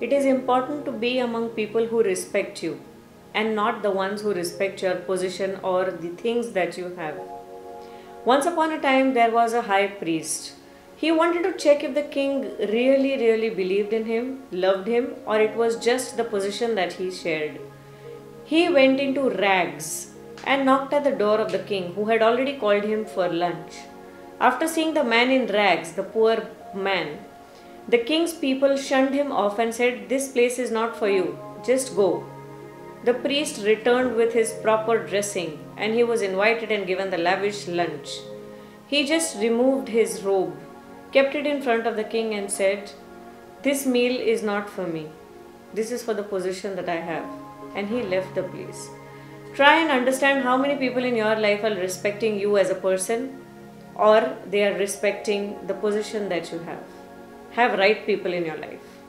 it is important to be among people who respect you and not the ones who respect your position or the things that you have. Once upon a time, there was a high priest. He wanted to check if the king really, really believed in him, loved him, or it was just the position that he shared. He went into rags and knocked at the door of the king, who had already called him for lunch. After seeing the man in rags, the poor man, the king's people shunned him off and said, This place is not for you, just go. The priest returned with his proper dressing and he was invited and given the lavish lunch. He just removed his robe, kept it in front of the king, and said, This meal is not for me. This is for the position that I have. And he left the place. Try and understand how many people in your life are respecting you as a person or they are respecting the position that you have. Have right people in your life.